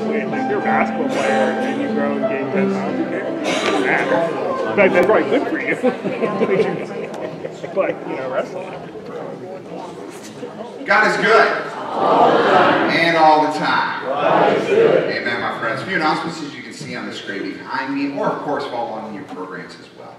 And if you're a basketball player and you grow and gain 10 pounds, you can't. It matters. In fact, that's probably good for you. but, you know, wrestling. God is good. And all the time. Amen, my friends. A few announcements as you can see on the screen behind me, or of course follow on your programs as well.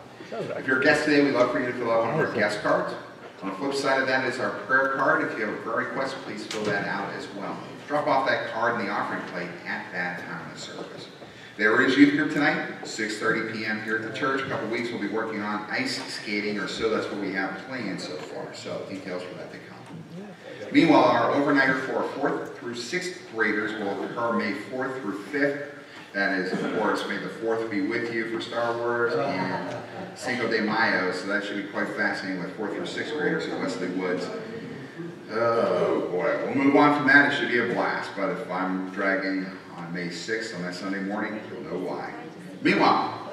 If you're a guest today, we'd love for you to fill out one of our guest cards. On the flip side of that is our prayer card. If you have a prayer request, please fill that out as well. Drop off that card in the offering plate at that time of service. There is youth group tonight, 6.30 p.m. here at the church. A couple weeks we'll be working on ice skating, or so that's what we have planned so far. So details for that to come. Meanwhile, our overnighter for fourth through sixth graders will occur May 4th through 5th. That is, of course, May the 4th be with you for Star Wars and Cinco de Mayo, so that should be quite fascinating with fourth through sixth graders at Wesley Woods. Oh boy, we'll move on from that. It should be a blast, but if I'm dragging on May 6th on that Sunday morning, you'll know why. Meanwhile,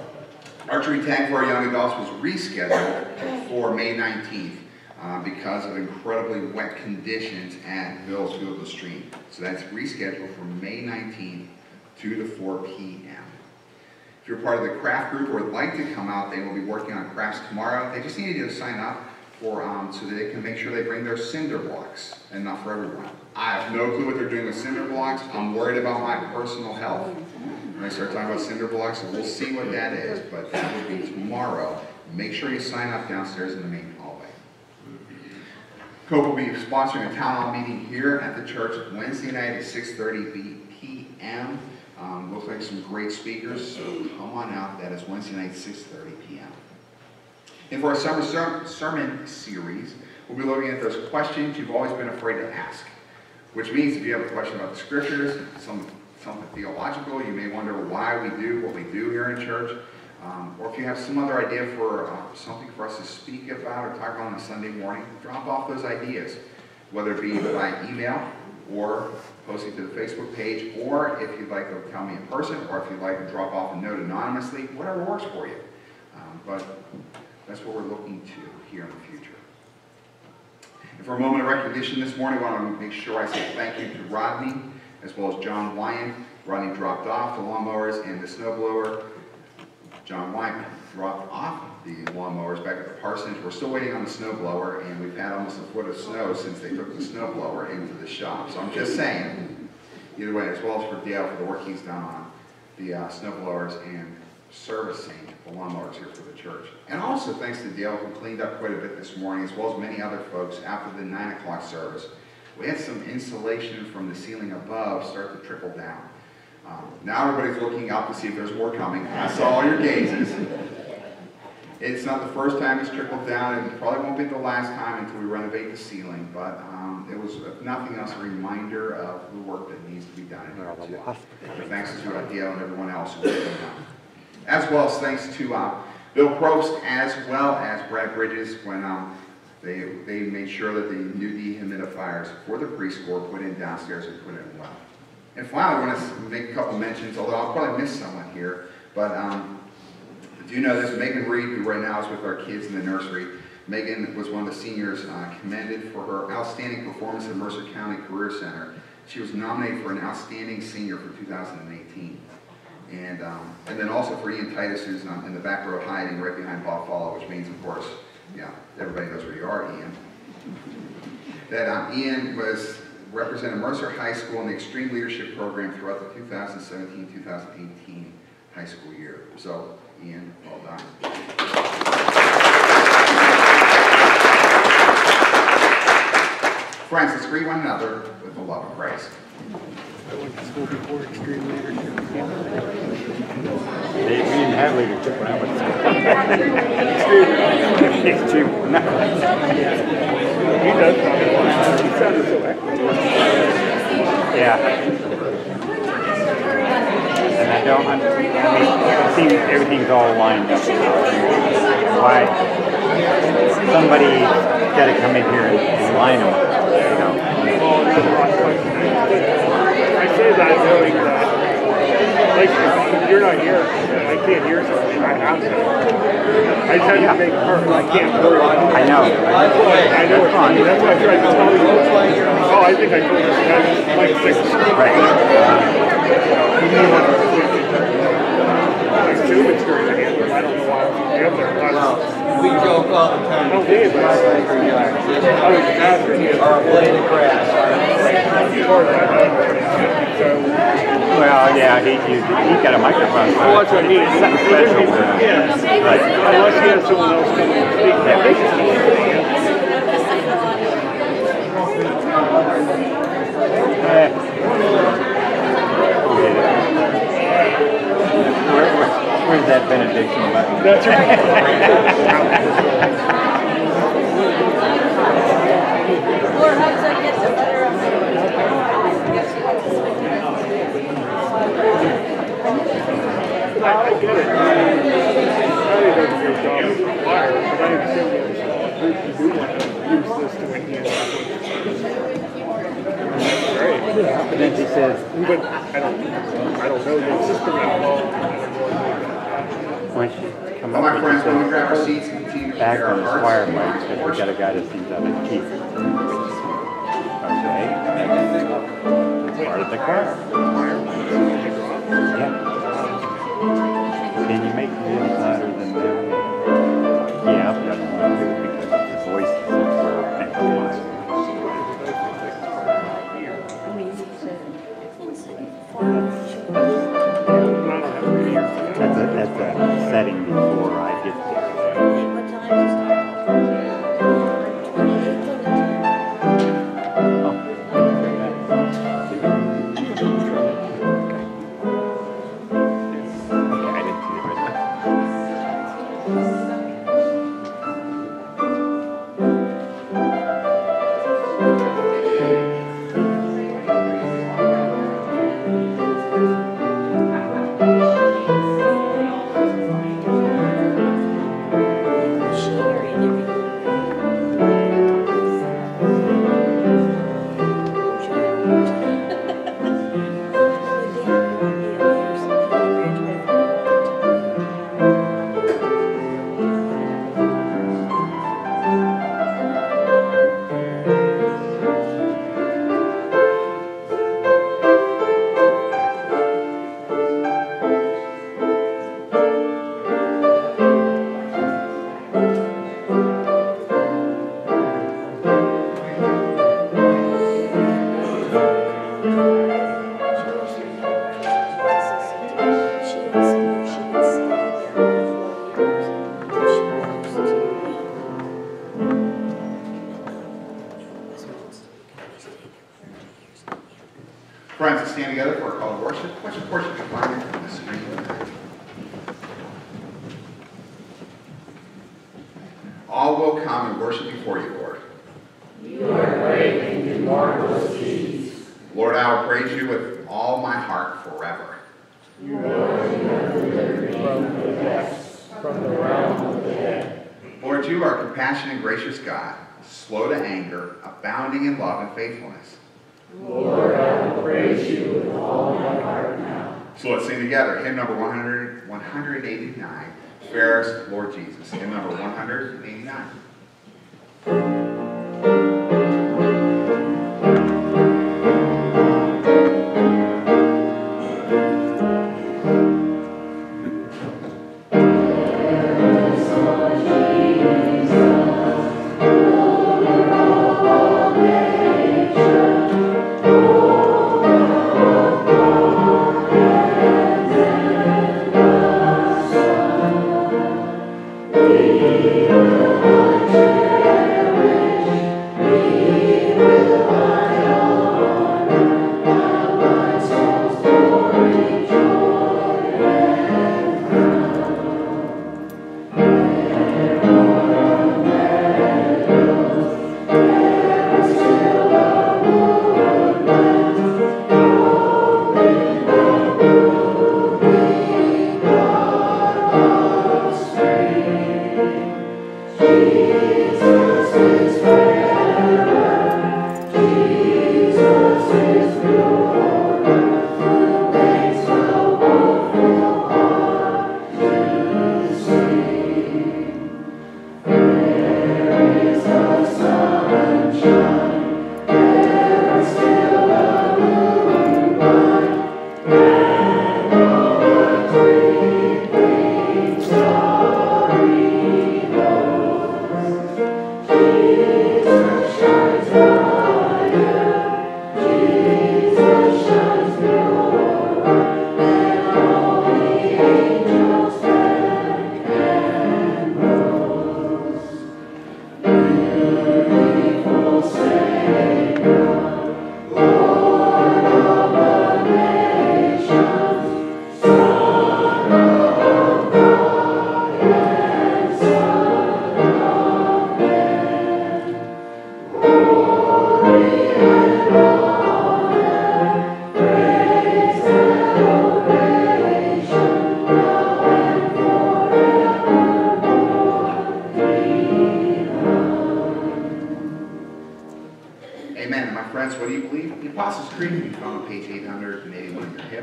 archery tag for our young adults was rescheduled for May 19th uh, because of incredibly wet conditions at Bill's Field of Stream. So that's rescheduled for May 19th, 2 to 4 p.m. If you're part of the craft group or would like to come out, they will be working on crafts tomorrow. They just need you to sign up for um, so that they can make sure they bring their cinder blocks, and not for everyone. I have no clue what they're doing with cinder blocks. I'm worried about my personal health. When I start talking about cinder blocks, we'll see what that is, but that will be tomorrow. Make sure you sign up downstairs in the main hallway. Cope will be sponsoring a town hall meeting here at the church Wednesday night at 6.30 p.m. Um, looks like some great speakers, so come on out. That is Wednesday night, 6.30 p.m. And for our summer ser sermon series, we'll be looking at those questions you've always been afraid to ask. Which means if you have a question about the scriptures, some, something theological, you may wonder why we do what we do here in church, um, or if you have some other idea for uh, something for us to speak about or talk about on a Sunday morning, drop off those ideas, whether it be by email or posting to the Facebook page, or if you'd like to tell me in person, or if you'd like to drop off a note anonymously, whatever works for you. Um, but that's what we're looking to here in the future. And for a moment of recognition this morning, I want to make sure I say thank you to Rodney, as well as John Wyan. Rodney dropped off the lawnmowers and the snowblower. John Wyan dropped off the lawnmowers back at the parsonage. We're still waiting on the snowblower, and we've had almost a foot of snow since they took the snowblower into the shop. So I'm just saying, either way, as well as for Dale for the work he's done on the uh, snowblowers and servicing the lawnmowers here for the church. And also thanks to Dale, who cleaned up quite a bit this morning, as well as many other folks after the 9 o'clock service. We had some insulation from the ceiling above start to trickle down. Um, now everybody's looking up to see if there's more coming. I saw all your gazes. It's not the first time it's trickled down, and probably won't be the last time until we renovate the ceiling, but um, it was, if nothing else, a reminder of the work that needs to be done thanks to Dale and everyone else. As well as thanks to uh, Bill Probst, as well as Brad Bridges, when um, they, they made sure that the new dehumidifiers for the preschool were put in downstairs and put in well. And finally, I want to make a couple mentions, although I'll probably miss someone here, but um, do you know this? Megan Reed, who right now is with our kids in the nursery, Megan was one of the seniors uh, commended for her outstanding performance at Mercer County Career Center. She was nominated for an outstanding senior for 2018. And, um, and then also for Ian Titus, who's um, in the back row hiding right behind Bob Follow, which means, of course, yeah, everybody knows where you are, Ian. That um, Ian was represented Mercer High School in the Extreme Leadership Program throughout the 2017-2018 high school year. So, Ian, well done. Friends, let's greet one another with the love of Christ. I went to school before extreme leadership. They, we didn't have leadership when I went there. Extreme. No. He does sound, he sounded so active. Yeah. And I don't understand. I mean, it seems everything's all lined up. Why? Somebody got to come in here and, and line them up. You know is not knowing that, like, you're not here, I can't hear something, I have to. I just have yeah. to make part, I can't go on. I know. I know it's fun. That's why I tried to tell you. Oh, I think I told you that like six. Right. Like two material handlers, I don't know why Well, we joke all the time. Oh, no, we, but... I was just asking you. are a blade of grass. Or blade of grass yeah, he. He's got a microphone. Well, that's what I mean. Something special. Yeah. Right. Unless he has someone else come and speak. Yeah. They can speak. Forget it. Where, where, where's that benediction button? That's right. I get, the better I, I get it. With the choir, but I the other do want to use this to enhance Great. But then she says, But I don't, I don't know the system that well. when she come up my grab our seats continue to back on the choir mic, because we got a guy that sings out of key. Part of the choir. Yeah. Can you make it any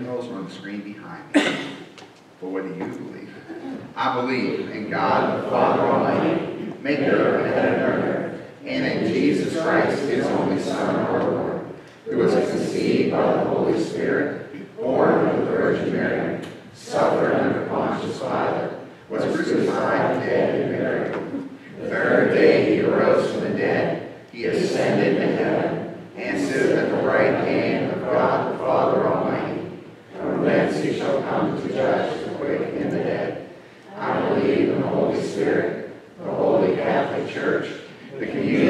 notes are on the screen behind me. But what do you believe? I believe in God the Father Almighty, maker of heaven and earth, and in Jesus Christ, his only Son, our Lord, who was conceived by the Holy Spirit, born of the Virgin Mary, suffered under Pontius Pilate, was crucified, dead, and buried. The third day he arose from the dead, he ascended to heaven, and sitteth at the right hand of God the Father Almighty. Thence he shall come to judge the quick and the dead. I believe in the Holy Spirit, the holy Catholic Church, the communion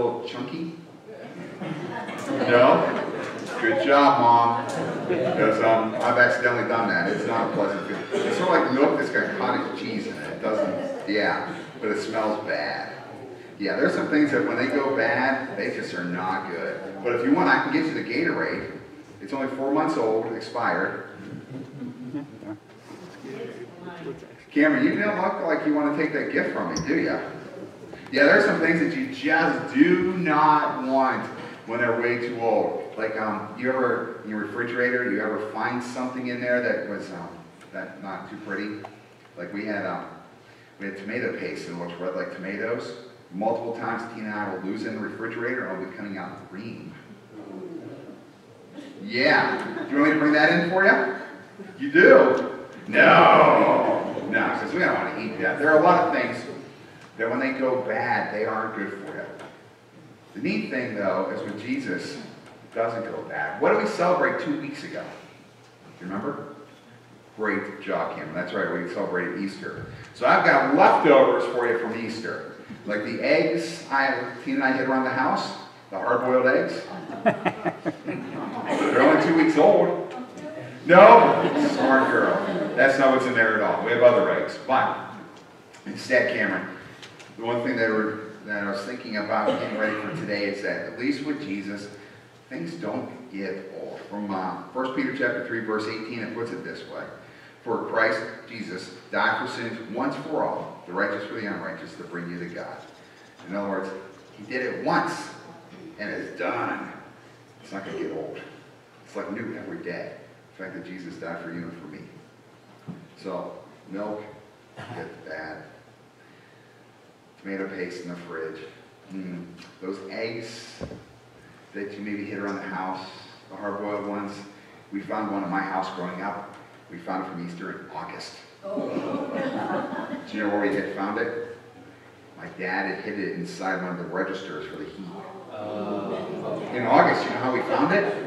little chunky? No? Good job, Mom. Because um, I've accidentally done that. It's not a pleasant feeling. It's sort of like milk that's got cottage cheese in it. It doesn't, yeah, but it smells bad. Yeah, there's some things that when they go bad, they just are not good. But if you want, I can get you the Gatorade. It's only four months old, expired. Cameron, you don't look like you want to take that gift from me, do you? Yeah, there's some things that you just do not want when they're way too old. Like, um, you ever, in your refrigerator, you ever find something in there that was, um, that not too pretty? Like we had, um, we had tomato paste and it looks red like tomatoes. Multiple times Tina and I will lose in the refrigerator and I'll be coming out green. Yeah. Do you want me to bring that in for you? You do? No. No, because we don't want to eat that. There are a lot of things that when they go bad, they aren't good for you. The neat thing, though, is with Jesus, it doesn't go bad. What did we celebrate two weeks ago? Do you remember? Great job, Kim. That's right, we celebrated Easter. So I've got leftovers for you from Easter. Like the eggs I, Tina and I hid around the house, the hard-boiled eggs. They're only two weeks old. No, smart girl. That's not what's in there at all. We have other eggs. But instead, Cameron, the one thing that, we're, that I was thinking about getting ready for today is that at least with Jesus, things don't get old. From uh, 1 Peter chapter 3, verse 18, it puts it this way. For Christ Jesus died for sins once for all, the righteous for the unrighteous, to bring you to God. In other words, he did it once, and it's done. It's not going to get old. It's like new every day. The fact that Jesus died for you and for me. So, milk gets bad. Tomato paste in the fridge. Mm. Those eggs that you maybe hid around the house, the hard-boiled ones. We found one in my house growing up. We found it from Easter in August. Do you know where we had found it? My dad had hid it inside one of the registers for the heat. In August, you know how we found it?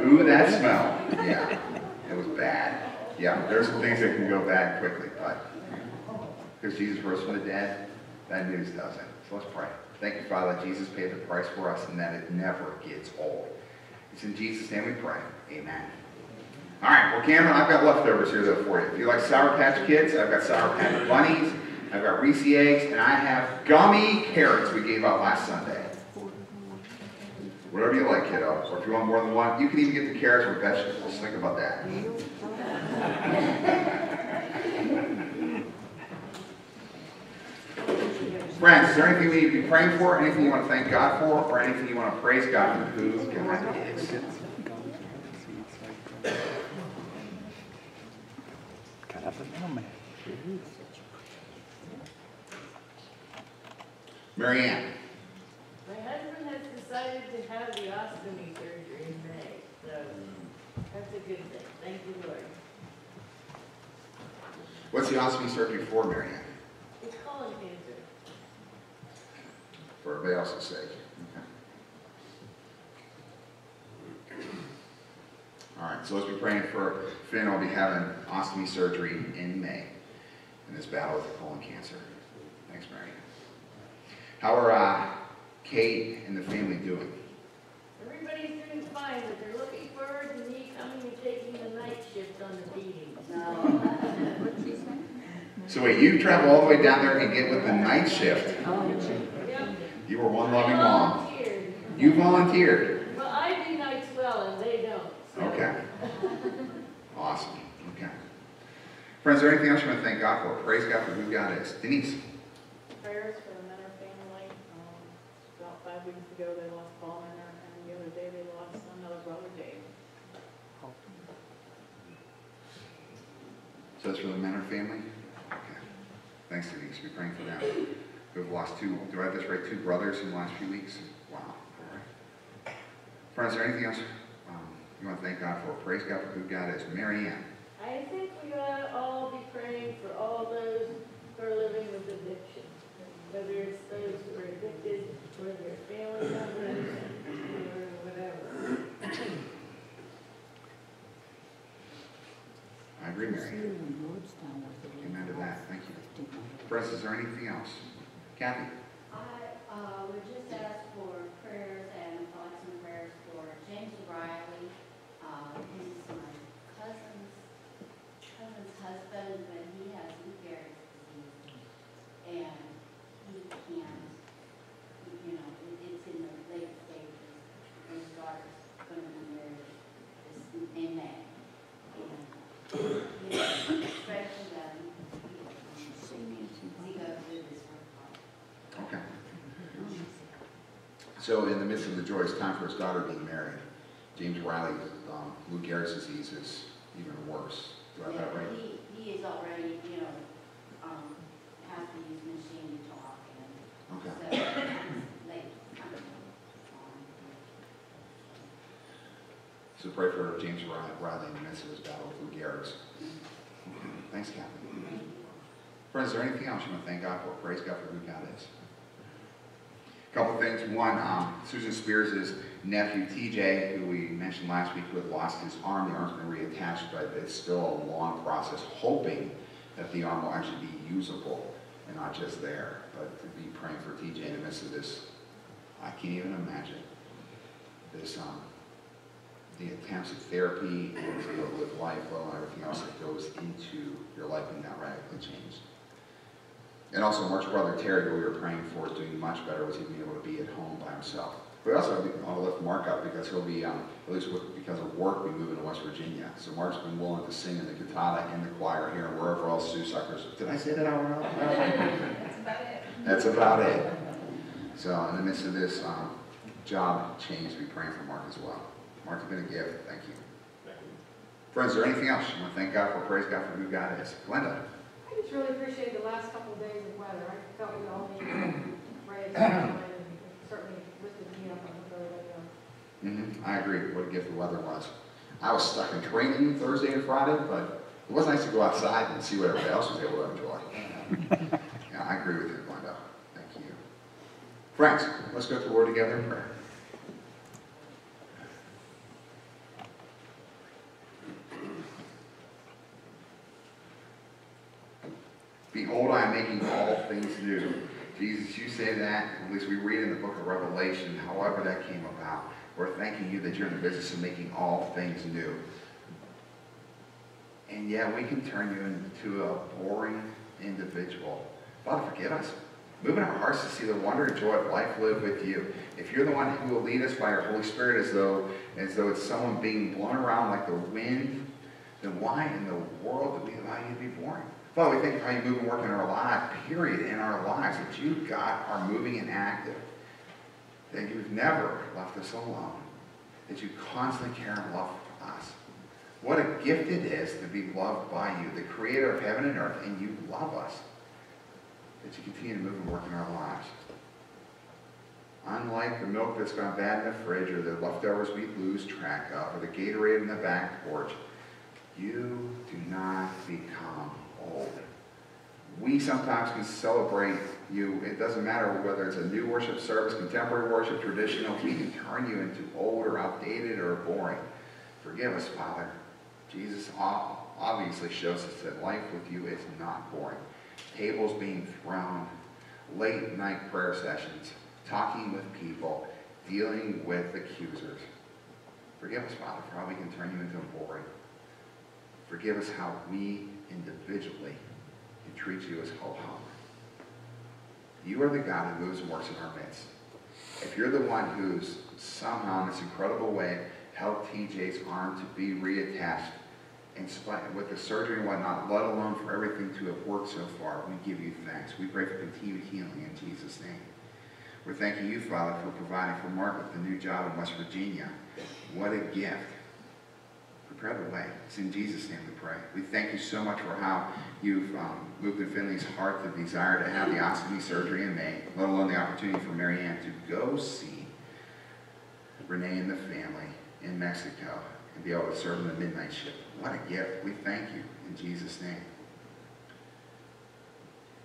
Ooh, that smell. Yeah, it was bad. Yeah, there's some things that can go bad quickly, but because Jesus rose from the dead, that news doesn't. So let's pray. Thank you, Father, that Jesus paid the price for us and that it never gets old. It's in Jesus' name we pray. Amen. All right, well, Cameron, I've got leftovers here, though, for you. If you like Sour Patch Kids, I've got Sour Patch Bunnies, I've got Reese eggs, and I have gummy carrots we gave out last Sunday. Whatever you like, kiddo. Or if you want more than one, you can even get the carrots with vegetables. Think about that. Friends, is there anything we need to be praying for, anything you want to thank God for, or anything you want to praise God for who God is? Cut out the middleman. Mary Ann. My husband has decided to have the ostomy surgery in May, so that's a good thing. Thank you, Lord. What's the ostomy surgery for, Mary Ann? It's colon cancer. For everybody else's sake. Okay. All right, so let's be praying for Finn I'll be having ostomy surgery in May in this battle with colon cancer. Thanks, Mary. How are uh, Kate and the family doing? Everybody's doing fine, but they're looking forward to me coming and taking the night shift on the meetings. So wait, you travel all the way down there and get with the night shift. Yep. You were one loving mom. volunteered. You volunteered. Well, I do nights well and they don't. so- Okay. Awesome. Okay. Friends, is there anything else you want to thank God for? Praise God for who God is. Denise. prayers for the Menor family. Um, About five weeks ago, they lost Paul Menor, and the other day, they lost another brother, Dave. So it's for the Menor family? Okay. Thanks, Denise. We're praying for them. Who've lost two, do I have this right, two brothers in the last few weeks? Wow. All right. Friends, is there anything else um, you want to thank God for? Praise God for who God is. Mary Ann. I think we ought to all be praying for all those who are living with addiction. Whether it's those who are addicted, or their family members, or whatever. I agree, Mary Ann. Amen to that. Thank you. Friends, is there anything else? Kathy? I uh, would just ask for prayers and thoughts and prayers for James Riley. Uh, cousin's, cousin's husband, but he has Lou Gehrig's disease. And he can't, you know, it- it's in the late stages. His daughter's going to be married this, in May. And, you know, especially then, he goes through this work. Okay. So in the midst of the joyous time for his daughter being married, James Riley, um, Lou Gehrig's disease is even worse. Do I have that right? He, he is already, you know, um, has to use machine to talk and Okay. so, late. um, So pray for James Riley Riley in the midst of his battle with Lou Gehrig's. Okay. Thanks, Kathy. Friends, is there anything else you want to thank God for? Praise God for who God is. Couple things. One, um, Susan Spears' nephew TJ, who we mentioned last week, who had lost his arm. The arm's been reattached, but it's still a long process, hoping that the arm will actually be usable and not just there. But to be praying for TJ in the midst of this, I can't even imagine this, um, the attempts at therapy and to live life, well, and everything else that goes into your life being that radically changed. And also Mark's brother Terry, who we were praying for, is doing much better, was even able to be at home by himself. We also want to lift Mark up because he'll be, um, at least with, because of work, we move into West Virginia. So Mark's been willing to sing in the cantata and the choir here and wherever else Sue Suckers. Did I say that out loud? That's about it. That's about it. So in the midst of this um, job change, be praying for Mark as well. Mark, you've been a gift. Thank you. Friends, is there anything else you want to thank God for? Praise God for who God is. Glenda. I just really appreciate the last couple of days of weather. I felt we all needed rays of sunlight and it certainly lifted me up on the road. I know. hmm I agree. What a gift the weather was. I was stuck in training Thursday and Friday, but it was nice to go outside and see what everybody else was able to enjoy. yeah, I agree with you, Glenda. Thank you. Friends, let's go to the Word together in prayer. Behold, I am making all things new. Jesus, you say that, at least we read in the book of Revelation, however that came about. We're thanking you that you're in the business of making all things new. And yeah, we can turn you into a boring individual. Father, forgive us. Move in our hearts to see the wonder and joy of life live with you. If you're the one who will lead us by your Holy Spirit as though, as though it's someone being blown around like the wind, then why in the world do we allow you to be boring? Father, we thank you for how you move and work in our lives, period, in our lives, that you, God, are moving and active, that you've never left us alone, that you constantly care and love us. What a gift it is to be loved by you, the creator of heaven and earth, and you love us, that you continue to move and work in our lives. Unlike the milk that's gone bad in the fridge or the leftovers we lose track of or the Gatorade in the back porch, you do not become old. We sometimes can celebrate you. It doesn't matter whether it's a new worship service, contemporary worship, traditional. We can turn you into old or outdated or boring. Forgive us, Father. Jesus obviously shows us that life with you is not boring. Tables being thrown, late night prayer sessions, talking with people, dealing with accusers. Forgive us, Father, for how we can turn you into boring. Forgive us how we individually can treats you as ho hum. You are the God who moves and works in our midst. If you're the one who's somehow in this incredible way helped TJ's arm to be reattached, in spite with the surgery and whatnot, let alone for everything to have worked so far, we give you thanks. We pray for continued healing in Jesus' name. We're thanking you, Father, for providing for Mark with the new job in West Virginia. What a gift. Prepare the way. It's in Jesus' name we pray. We thank you so much for how you've um, moved in Finley's heart the desire to have the ostomy surgery in May, let alone the opportunity for Marianne to go see Renee and the family in Mexico and be able to serve in the midnight shift. What a gift. We thank you in Jesus' name.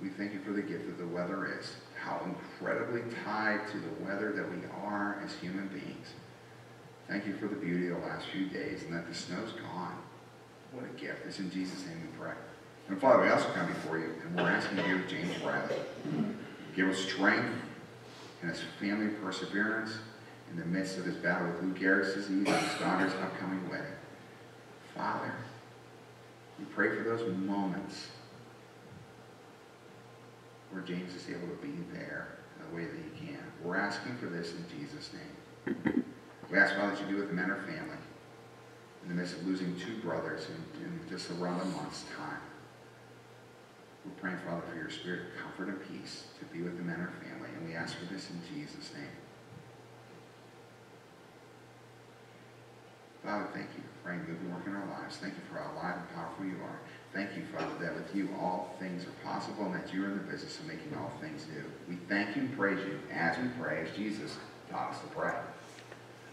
We thank you for the gift that the weather is, how incredibly tied to the weather that we are as human beings. Thank you for the beauty of the last few days and that the snow's gone. What a gift. It's in Jesus' name we pray. And Father, we also come before you and we're asking you, James Riley, give us strength and his family perseverance in the midst of his battle with Lou Gehrig's disease and his daughter's upcoming wedding. Father, we pray for those moments where James is able to be there the way that he can. We're asking for this in Jesus' name. We ask, Father, that you be with the Menor family in the midst of losing two brothers in, in just around a month's time. We're praying, Father, for your spirit of comfort and peace to be with the Menor family, and we ask for this in Jesus' name. Father, thank you for praying good work in our lives. Thank you for how alive and powerful you are. Thank you, Father, that with you all things are possible and that you're in the business of making all things new. We thank you and praise you as we pray, as Jesus taught us to pray.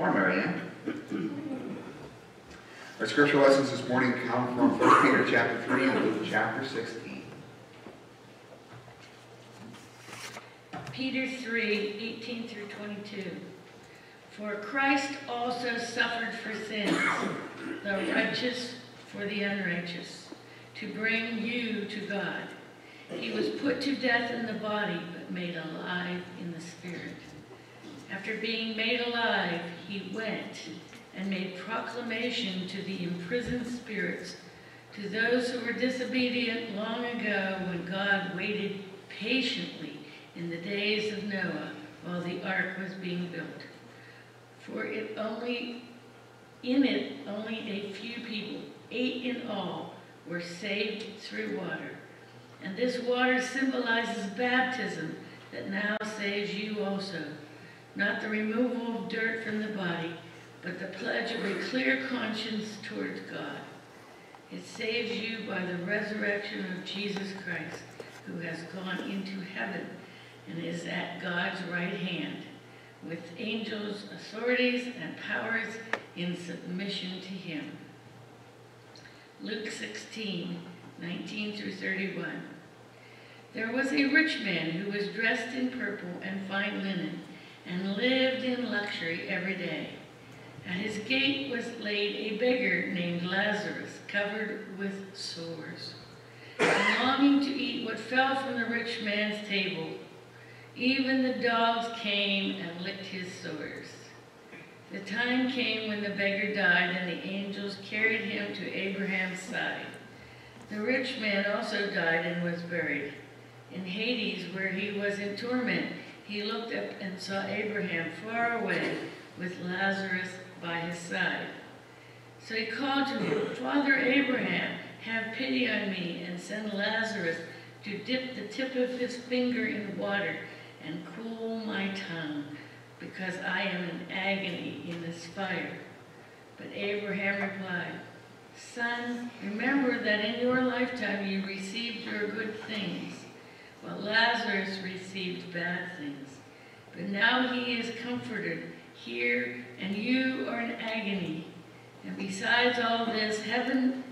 Amen. Morning, Marianne. Our scripture lessons this morning come from 1 Peter chapter 3 and Luke chapter 16. Peter 3, 18 through 22. For Christ also suffered for sins, the righteous for the unrighteous, to bring you to God. He was put to death in the body, but made alive in the spirit. After being made alive, he went and made proclamation to the imprisoned spirits, to those who were disobedient long ago when God waited patiently in the days of Noah while the ark was being built. For it only, in it, only a few people, eight in all, were saved through water. And this water symbolizes baptism that now saves you also. Not the removal of dirt from the body, but the pledge of a clear conscience towards God. It saves you by the resurrection of Jesus Christ, who has gone into heaven and is at God's right hand, with angels, authorities, and powers in submission to him. Luke 16, 19 through 31. There was a rich man who was dressed in purple and fine linen, and lived in luxury every day. At his gate was laid a beggar named Lazarus, covered with sores, and longing to eat what fell from the rich man's table. Even the dogs came and licked his sores. The time came when the beggar died, and the angels carried him to Abraham's side. The rich man also died and was buried. In Hades, where he was in torment, he looked up and saw Abraham far away with Lazarus by his side. So he called to him, Father Abraham, have pity on me and send Lazarus to dip the tip of his finger in the water and cool my tongue, because I am in agony in this fire. But Abraham replied, Son, remember that in your lifetime you received your good things, while Lazarus received bad things. But now he is comforted here, and you are in agony. And besides all this, heaven,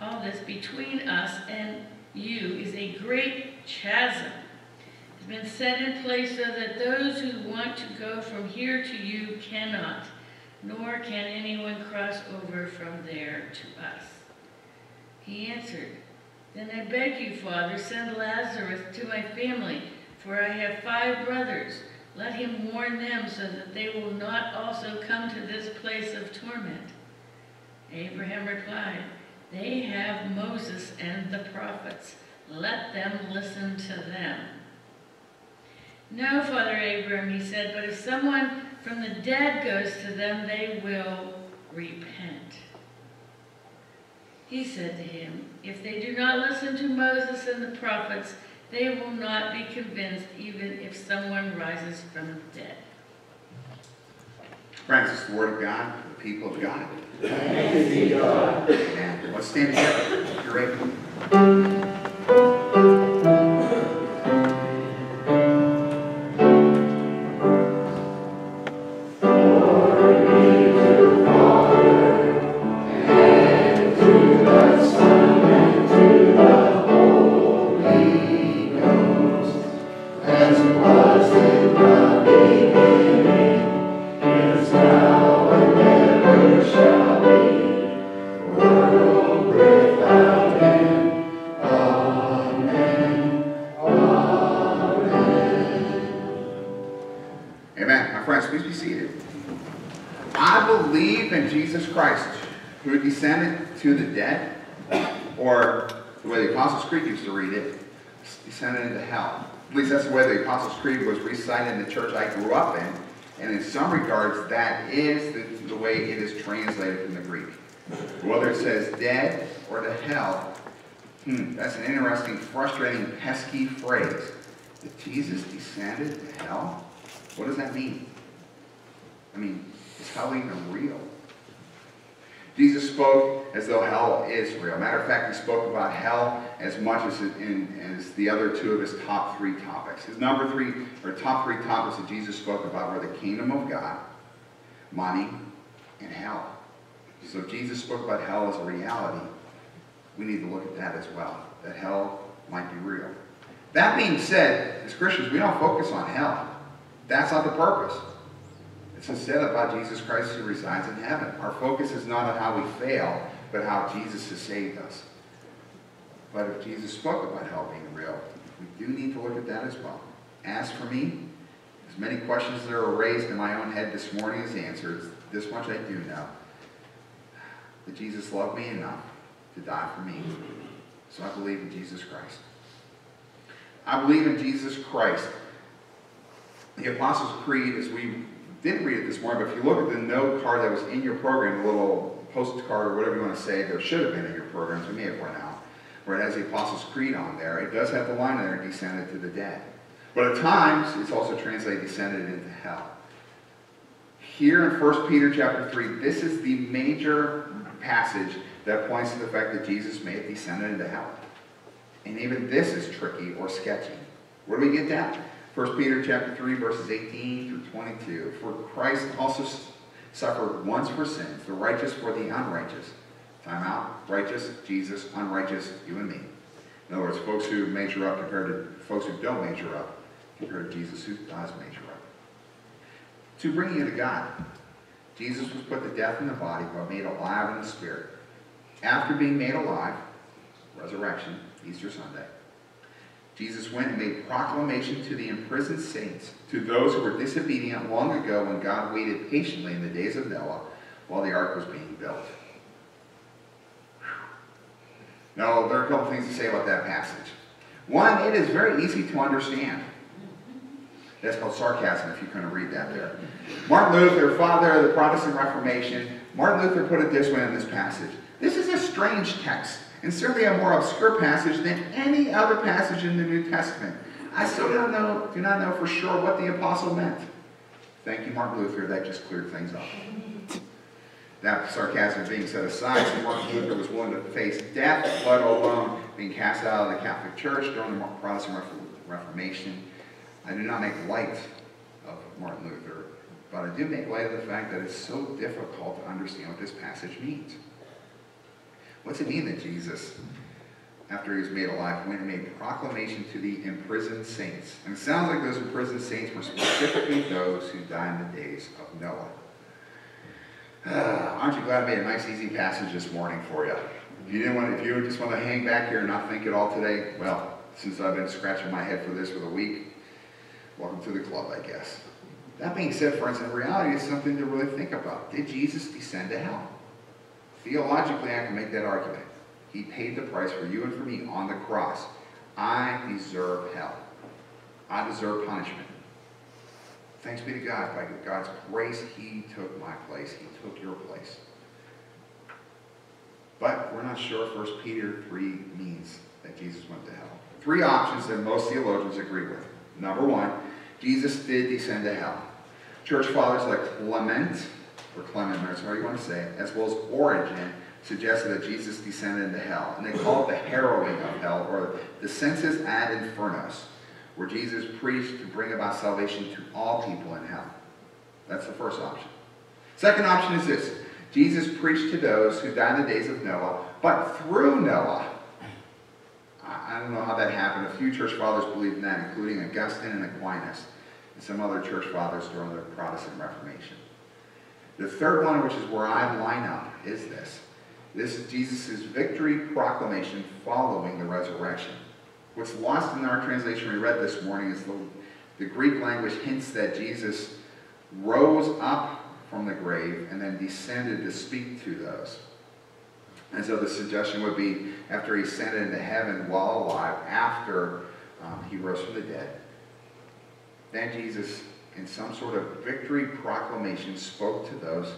all this between us and you is a great chasm. It's been set in place so that those who want to go from here to you cannot, nor can anyone cross over from there to us. He answered, Then I beg you, Father, send Lazarus to my family, for I have five brothers. Let him warn them so that they will not also come to this place of torment. Abraham replied, They have Moses and the prophets. Let them listen to them. No, Father Abraham, he said, but if someone from the dead goes to them, they will repent. He said to him, If they do not listen to Moses and the prophets, they will not be convinced even if someone rises from the dead. Friends, it's the Word of God, the people of God. Amen. Let's stand together. if You're able. It says dead or to hell, hmm, that's an interesting, frustrating, pesky phrase. That Jesus descended to hell? What does that mean? I mean, is hell even real? Jesus spoke as though hell is real. Matter of fact, he spoke about hell as much as, in, as the other two of his top three topics. His number three, or top three topics that Jesus spoke about were the kingdom of God, money, and hell. So if Jesus spoke about hell as a reality, we need to look at that as well, that hell might be real. That being said, as Christians, we don't focus on hell. That's not the purpose. It's instead about Jesus Christ who resides in heaven. Our focus is not on how we fail, but how Jesus has saved us. But if Jesus spoke about hell being real, we do need to look at that as well. As for me, as many questions that are raised in my own head this morning as answered, this much I do know. That Jesus loved me enough to die for me. So I believe in Jesus Christ. I believe in Jesus Christ. The Apostles' Creed, as we didn't read it this morning, but if you look at the note card that was in your program, the little postcard or whatever you want to say, there should have been in your programs, we may have run out, where it has the Apostles' Creed on there. It does have the line in there, descended to the dead. But at times, it's also translated descended into hell. Here in 1 Peter chapter 3, this is the major passage that points to the fact that Jesus may have descended into hell. And even this is tricky or sketchy. Where do we get that? 1 Peter chapter 3, verses 18 through 22. For Christ also suffered once for sins, the righteous for the unrighteous. Time out. Righteous, Jesus, unrighteous, you and me. In other words, folks who measure up compared to folks who don't measure up compared to Jesus who does measure up. To bring you to God. Jesus was put to death in the body, but made alive in the spirit. After being made alive, resurrection, Easter Sunday, Jesus went and made proclamation to the imprisoned saints, to those who were disobedient long ago when God waited patiently in the days of Noah while the ark was being built. Now, there are a couple things to say about that passage. One, it is very easy to understand. That's called sarcasm if you couldn't read that there. Martin Luther, father of the Protestant Reformation, Martin Luther put it this way in this passage. This is a strange text, and certainly a more obscure passage than any other passage in the New Testament. I still don't know, do not know for sure what the apostle meant. Thank you, Martin Luther. That just cleared things up. That sarcasm being set aside, so Martin Luther was willing to face death, let alone being cast out of the Catholic Church during the Protestant Reformation. I do not make light of Martin Luther, but I do make light of the fact that it's so difficult to understand what this passage means. What's it mean that Jesus, after he was made alive, went and made proclamation to the imprisoned saints? And it sounds like those imprisoned saints were specifically those who died in the days of Noah. Uh, aren't you glad I made a nice, easy passage this morning for you? If you didn't want, if you just want to hang back here and not think at all today, well, since I've been scratching my head for this for the week, welcome to the club, I guess. That being said, friends, in reality, it's something to really think about. Did Jesus descend to hell? Theologically, I can make that argument. He paid the price for you and for me on the cross. I deserve hell. I deserve punishment. Thanks be to God. By God's grace, He took my place. He took your place. But we're not sure 1 Peter 3 means that Jesus went to hell. Three options that most theologians agree with. Number one, Jesus did descend to hell. Church fathers like Clement, or Clement, that's how you want to say as well as Origen, suggested that Jesus descended into hell. And they call it the harrowing of hell, or the census ad infernos, where Jesus preached to bring about salvation to all people in hell. That's the first option. Second option is this. Jesus preached to those who died in the days of Noah, but through Noah. I don't know how that happened. A few church fathers believed in that, including Augustine and Aquinas, some other church fathers during the Protestant Reformation. The third one, which is where I line up, is this. This is Jesus' victory proclamation following the resurrection. What's lost in our translation we read this morning is the, the Greek language hints that Jesus rose up from the grave and then descended to speak to those. And so the suggestion would be after he ascended into heaven while alive, after um, he rose from the dead, then Jesus, in some sort of victory proclamation, spoke to those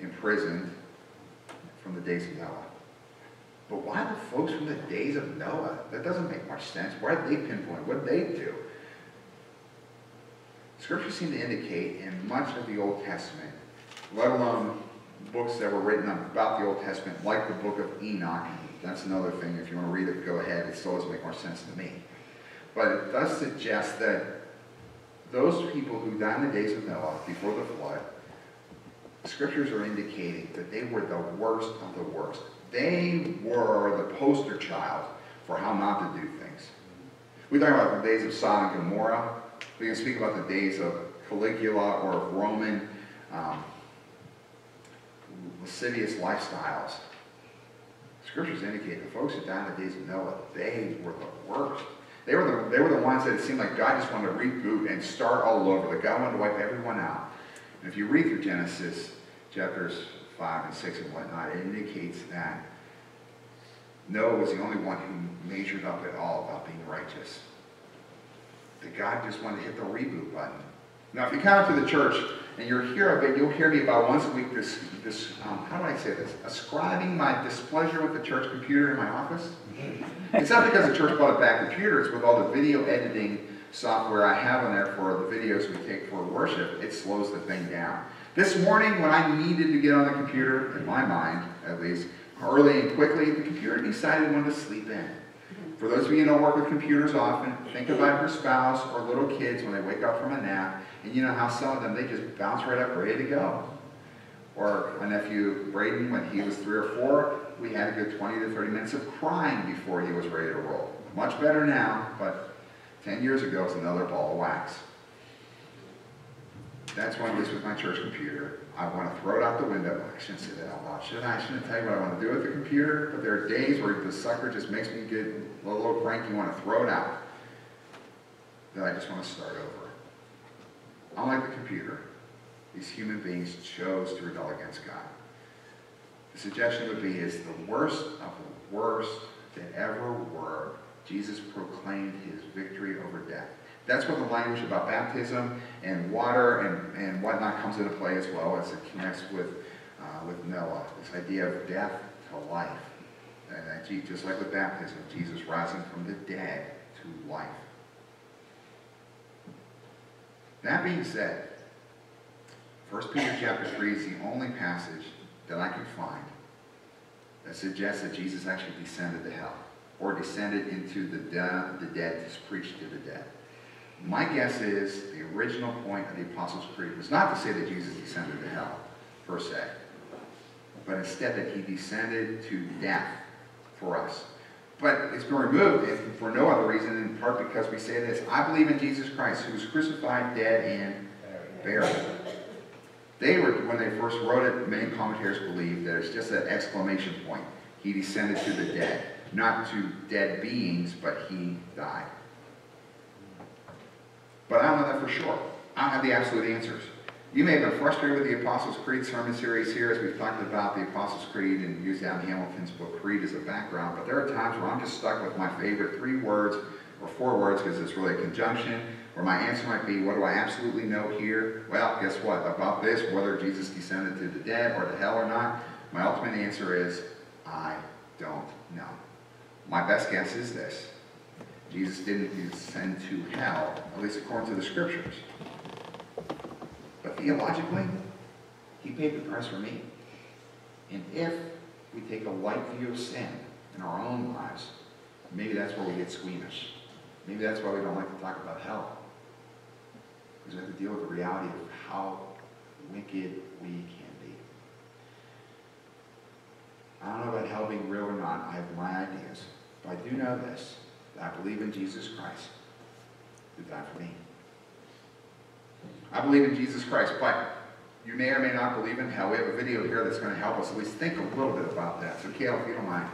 imprisoned from the days of Noah. But why the folks from the days of Noah? That doesn't make much sense. Why did they pinpoint? What did they do? Scriptures seem to indicate in much of the Old Testament, let alone books that were written about the Old Testament, like the book of Enoch. That's another thing. If you want to read it, go ahead. It still doesn't make more sense to me. But it does suggest that those people who died in the days of Noah before the flood, scriptures are indicating that they were the worst of the worst. They were the poster child for how not to do things. We talk about the days of Sodom and Gomorrah. We can speak about the days of Caligula or of Roman um, lascivious lifestyles. Scriptures indicate the folks who died in the days of Noah, they were the worst. They were the, they were the ones that it seemed like God just wanted to reboot and start all over. That God wanted to wipe everyone out. And if you read through Genesis chapters 5 and 6 and whatnot, it indicates that Noah was the only one who measured up at all about being righteous. That God just wanted to hit the reboot button. Now, if you come to the church and you're here, but you'll hear me about once a week this, this um, how do I say this? Ascribing my displeasure with the church computer in my office. It's not because the church bought a bad computer, it's with all the video editing software I have on there for the videos we take for worship, it slows the thing down. This morning, when I needed to get on the computer, in my mind at least, early and quickly, the computer decided when to sleep in. For those of you who don't work with computers often, think about your spouse or little kids when they wake up from a nap, and you know how some of them, they just bounce right up, ready to go. Or my nephew Braden, when he was three or four, we had a good 20 to 30 minutes of crying before he was ready to roll. Much better now, but 10 years ago, it's another ball of wax. That's what it is with my church computer. I want to throw it out the window. I shouldn't say that out loud, should I? I shouldn't tell you what I want to do with the computer, but there are days where the sucker just makes me get a little cranky, you want to throw it out. That I just want to start over. Unlike the computer, these human beings chose to rebel against God. Suggestion would be is the worst of the worst that ever were, Jesus proclaimed his victory over death. That's what the language about baptism and water and, and whatnot comes into play as well as it connects with, uh, with Noah. This idea of death to life. And that just like with baptism, Jesus rising from the dead to life. That being said, 1 Peter chapter 3 is the only passage that I can find that suggests that Jesus actually descended to hell or descended into the, de- the dead to preach to the dead. My guess is the original point of the Apostles' Creed was not to say that Jesus descended to hell, per se, but instead that he descended to death for us. But it's been removed for no other reason, in part because we say this I believe in Jesus Christ, who was crucified, dead, and buried. They were, when they first wrote it, many commentators believe that it's just an exclamation point. He descended to the dead. Not to dead beings, but he died. But I don't know that for sure. I don't have the absolute answers. You may have been frustrated with the Apostles' Creed sermon series here as we've talked about the Apostles' Creed and used Adam Hamilton's book Creed as a background, but there are times where I'm just stuck with my favorite three words or four words because it's really a conjunction, where my answer might be, what do I absolutely know here? Well, guess what? About this, whether Jesus descended to the dead or to hell or not, my ultimate answer is, I don't know. My best guess is this. Jesus didn't descend to hell, at least according to the scriptures. But theologically, he paid the price for me. And if we take a light view of sin in our own lives, maybe that's where we get squeamish. Maybe that's why we don't like to talk about hell. We have to deal with the reality of how wicked we can be. I don't know about hell being real or not. I have my ideas. But I do know this, that I believe in Jesus Christ, who died for me. I believe in Jesus Christ, but you may or may not believe in hell. We have a video here that's going to help us at least think a little bit about that. So, Kale, if you don't mind.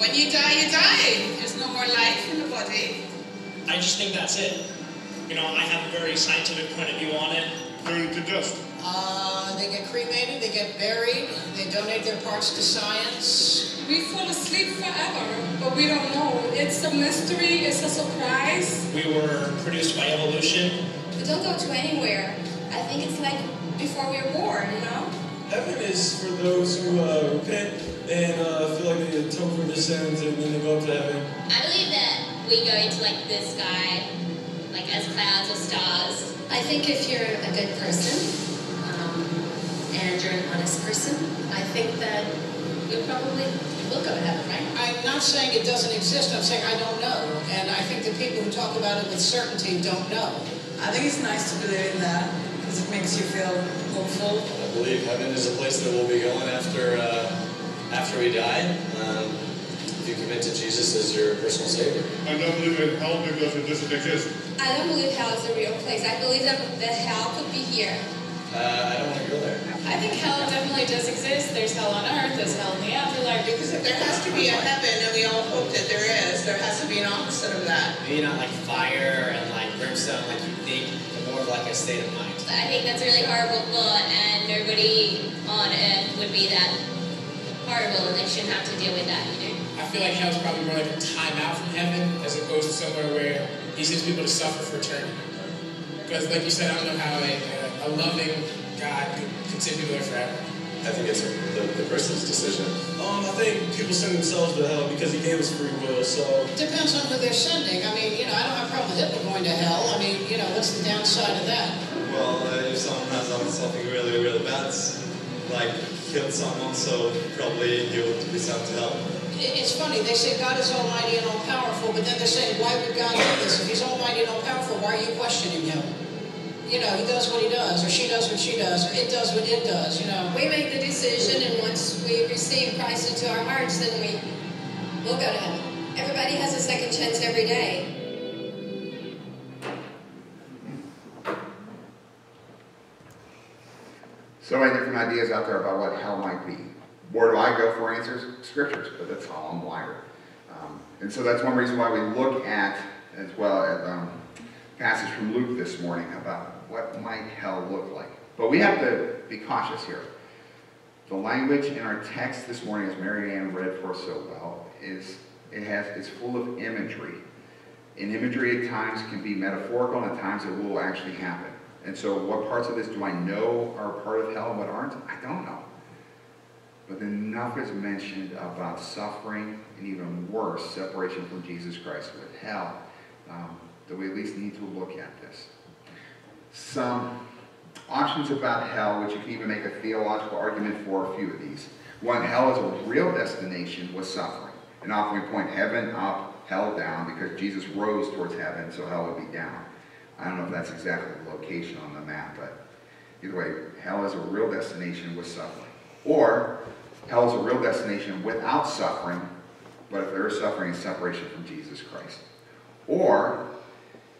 When you die, you die. There's no more life in the body. I just think that's it. You know, I have a very scientific point of view on it. Turn to dust. Uh, they get cremated, they get buried, they donate their parts to science. We fall asleep forever, but we don't know. It's a mystery, it's a surprise. We were produced by evolution. We don't go to anywhere. I think it's like before we were born, you know? Heaven is for those who uh, repent and uh, feel like they atone for their sins and then they go up to heaven. I believe that we go into like the sky, like as clouds or stars. I think if you're a good person um, and you're an honest person, I think that you probably will go to heaven, right? I'm not saying it doesn't exist, I'm saying I don't know. And I think the people who talk about it with certainty don't know. I think it's nice to believe in that because it makes you feel hopeful. I believe heaven is a place that we'll be going after uh, after we die. Um, if you commit to Jesus as your personal savior. I don't believe in hell because it doesn't exist. I don't believe hell is a real place. I believe that the hell could be here. Uh, I don't want to go there. I think hell definitely does exist. There's hell on earth, there's hell in the afterlife. Because if there has to be a heaven, and we all hope that there is, there has to be an opposite of that. Maybe not like fire and like brimstone like you think, but more of like a state of mind. I think that's a really horrible thought, and nobody on earth would be that horrible, and they shouldn't have to deal with that, you know? I feel like hell's probably more like a timeout from heaven as opposed to somewhere where he sends people to suffer for eternity. Because, like you said, I don't know how a, a loving God could, could send people there forever. I think it's the, the person's decision. Um, I think people send themselves to hell because he gave us free will, so. It depends on who they're sending. I mean, you know, I don't have a problem with Hitler going to hell. I mean, you know, what's the downside of that? Well, uh, if someone has done something really, really bad, like killed someone, so probably he would be sent to hell. It's funny, they say God is almighty and all powerful, but then they're saying, why would God do this? If he's almighty and all powerful, why are you questioning him? You know, he does what he does, or she does what she does, or it does what it does, you know. We make the decision, and once we receive Christ into our hearts, then we will go to heaven. Everybody has a second chance every day. So many different ideas out there about what hell might be. Where do I go for answers? Scriptures, but that's all I'm wired. Um, and so that's one reason why we look at, as well, at um, passage from Luke this morning about what might hell look like. But we have to be cautious here. The language in our text this morning, as Mary Ann read for us so well, is it has it's full of imagery. And imagery at times can be metaphorical, and at times it will actually happen. And so, what parts of this do I know are part of hell and what aren't? I don't know. But then enough is mentioned about suffering and even worse, separation from Jesus Christ with hell, um, that we at least need to look at this. Some options about hell, which you can even make a theological argument for a few of these. One, hell is a real destination with suffering. And often we point heaven up, hell down, because Jesus rose towards heaven, so hell would be down. I don't know if that's exactly the location on the map, but either way, hell is a real destination with suffering. Or, hell is a real destination without suffering, but if there is suffering, it's separation from Jesus Christ. Or,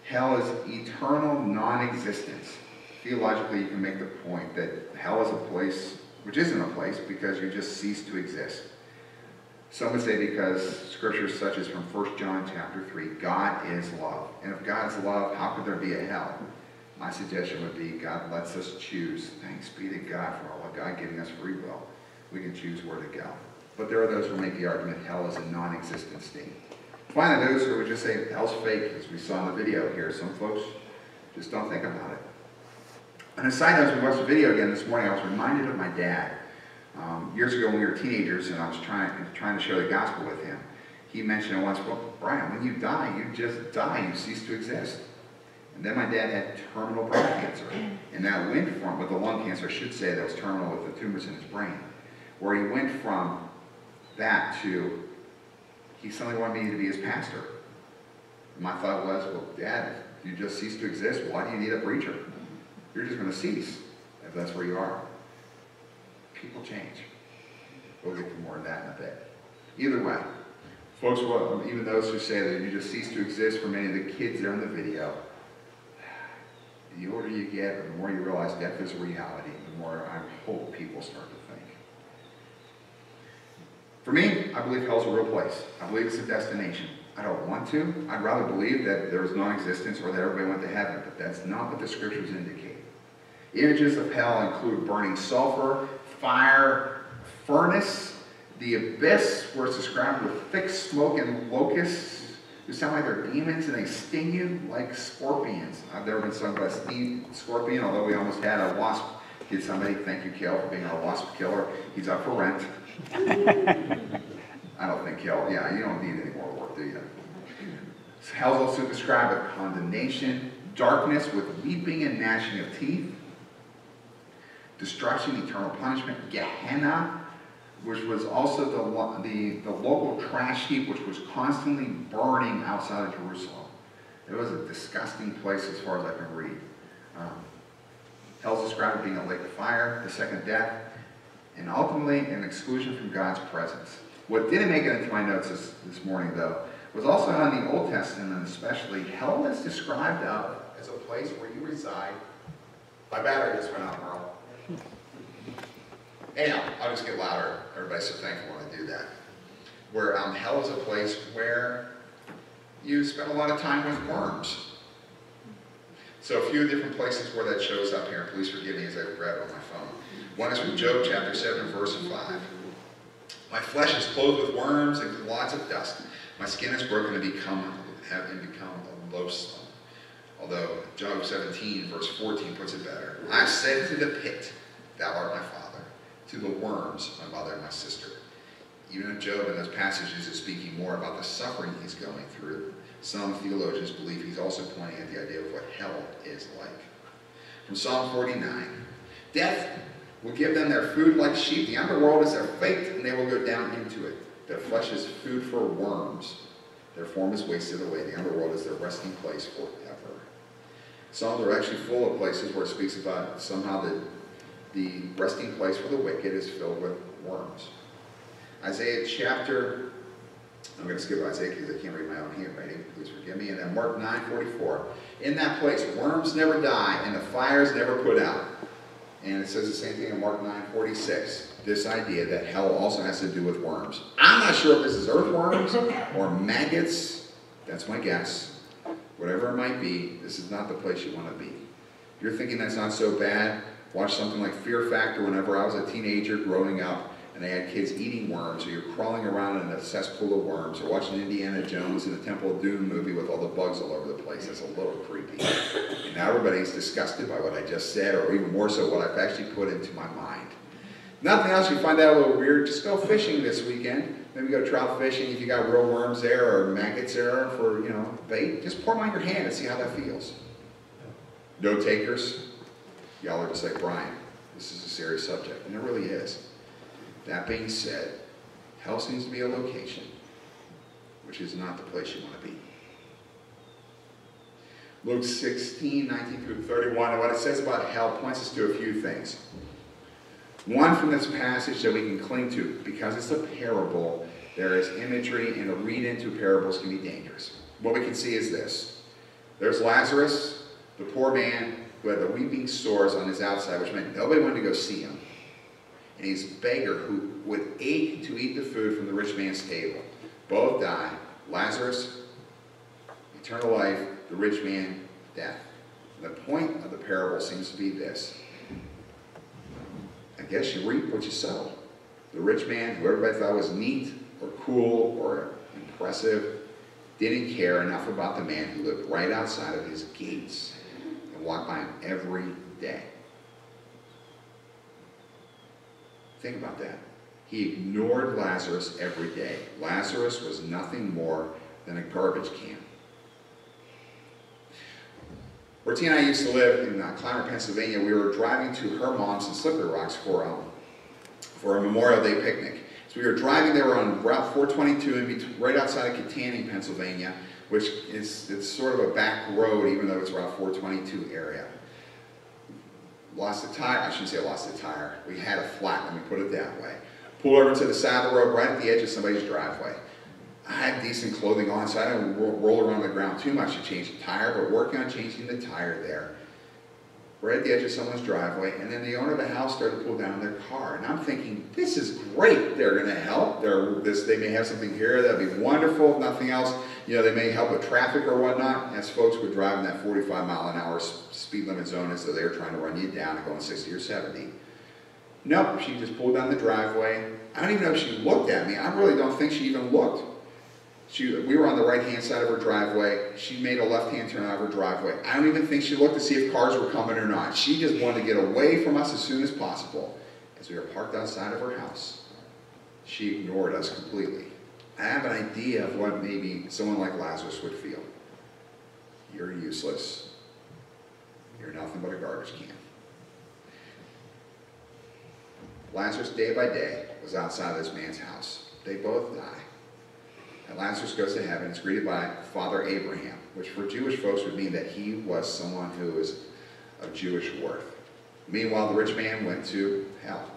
hell is eternal non-existence. theologically you can make the point that hell is a place, which isn't a place, because you just cease to exist. Some would say because scriptures such as from 1 John chapter 3, God is love. And if God is love, how could there be a hell? My suggestion would be God lets us choose. Thanks be to God for all of God giving us free will. We can choose where to go. But there are those who make the argument hell is a non-existent state. Finally, those who would just say hell's fake, as we saw in the video here. Some folks just don't think about it. On a side note, as we watched the video again this morning, I was reminded of my dad. Um, years ago when we were teenagers and I was trying, trying to share the gospel with him, he mentioned once, well, Brian, when you die, you just die, you cease to exist. And then my dad had terminal brain cancer. And that went from, with the lung cancer, I should say, that was terminal with the tumors in his brain, where he went from that to, he suddenly wanted me to be his pastor. And my thought was, well, Dad, you just cease to exist. Why do you need a preacher? You're just going to cease if that's where you are. People change. We'll get to more of that in a bit. Either way, folks, even those who say that you just cease to exist for many of the kids there in the video, the older you get, the more you realize death is reality, the more I hope people start to think. For me, I believe hell's a real place. I believe it's a destination. I don't want to. I'd rather believe that there was non-existence or that everybody went to heaven, but that's not what the scriptures indicate. Images of hell include burning sulfur, fire, furnace, the abyss, where it's described with thick smoke and locusts who sound like they're demons and they sting you like scorpions. I've never been stung by a sting scorpion, although we almost had a wasp. Did somebody thank you, Kale, for being our wasp killer? He's up for rent. I don't think Kale, yeah, you don't need any more work, do you? Hell's also described with condemnation, darkness with weeping and gnashing of teeth, destruction, eternal punishment, Gehenna, which was also the, the, the local trash heap which was constantly burning outside of Jerusalem. It was a disgusting place as far as I can read. Um, hell's described as being a lake of fire, the second death, and ultimately an exclusion from God's presence. What didn't make it into my notes this, this morning, though, was also in the Old Testament, especially, hell is described as a place where you reside. My battery just went out, Merle. Anyhow, I'll just get louder. Everybody's so thankful when I do that. Where um, hell is a place where you spend a lot of time with worms. So a few different places where that shows up here. Please forgive me as I grab it on my phone. One is from Job chapter 7, verse 5. My flesh is clothed with worms and clods of dust. My skin is broken and become and become a loathsome. Although Job 17, verse 14 puts it better. I said to the pit, Thou art my father, to the worms, my mother and my sister. Even if Job in those passages is speaking more about the suffering he's going through, some theologians believe he's also pointing at the idea of what hell is like. From Psalm 49, Death will give them their food like sheep. The underworld is their fate, and they will go down into it. Their flesh is food for worms. Their form is wasted away. The underworld is their resting place forever. Psalms are actually full of places where it speaks about somehow the, the resting place for the wicked is filled with worms. Isaiah chapter, I'm going to skip Isaiah because I can't read my own handwriting. Please forgive me. And then Mark 9, 44. In that place, worms never die and the fires never put out. And it says the same thing in Mark 9, 46. This idea that hell also has to do with worms. I'm not sure if this is earthworms or maggots. That's my guess. Whatever it might be, this is not the place you want to be. If you're thinking that's not so bad, watch something like Fear Factor whenever I was a teenager growing up and they had kids eating worms, or you're crawling around in a cesspool of worms, or watching Indiana Jones in the Temple of Doom movie with all the bugs all over the place. That's a little creepy. And now everybody's disgusted by what I just said, or even more so, what I've actually put into my mind. Nothing else, you find that a little weird, just go fishing this weekend. Maybe go trout fishing if you got real worms there or maggots there for, you know, bait. Just pour them on your hand and see how that feels. No takers? Y'all are just like, Brian, this is a serious subject. And it really is. That being said, hell seems to be a location which is not the place you want to be. Luke 16, 19 through 31, and what it says about hell points us to a few things. One from this passage that we can cling to, because it's a parable, there is imagery, and to read into parables can be dangerous. What we can see is this. There's Lazarus, the poor man, who had the weeping sores on his outside, which meant nobody wanted to go see him. And he's a beggar who would ache to eat the food from the rich man's table. Both die. Lazarus, eternal life, the rich man, death. And the point of the parable seems to be this. I guess you reap what you sow. The rich man, who everybody thought was neat or cool or impressive, didn't care enough about the man who lived right outside of his gates walked by him every day. Think about that. He ignored Lazarus every day. Lazarus was nothing more than a garbage can. Where and I used to live in uh, Clymer, Pennsylvania, we were driving to her mom's in Slippery Rocks for, um, for a Memorial Day picnic. So we were driving, they were on Route 422 in between, right outside of Kittanning, Pennsylvania, which is it's sort of a back road, even though it's around 422 area. Lost a tire, I shouldn't say lost a tire. We had a flat, let me put it that way. Pull over to the side of the road, right at the edge of somebody's driveway. I had decent clothing on, so I didn't roll around the ground too much to change the tire, but working on changing the tire there right at the edge of someone's driveway, and then the owner of the house started to pull down their car. And I'm thinking, this is great. They're going to help. They're, this, they may have something here that'd be wonderful. If nothing else, you know, they may help with traffic or whatnot. As folks were driving that 45 mile an hour speed limit zone, and so they were trying to run you down and going 60 or 70. Nope, she just pulled down the driveway. I don't even know if she looked at me. I really don't think she even looked. She, we were on the right-hand side of her driveway. She made a left-hand turn out of her driveway. I don't even think she looked to see if cars were coming or not. She just wanted to get away from us as soon as possible. As we were parked outside of her house, she ignored us completely. I have an idea of what maybe someone like Lazarus would feel. You're useless. You're nothing but a garbage can. Lazarus, day by day, was outside of this man's house. They both die. And Lazarus goes to heaven, is greeted by Father Abraham, which for Jewish folks would mean that he was someone who was of Jewish worth. Meanwhile, the rich man went to hell.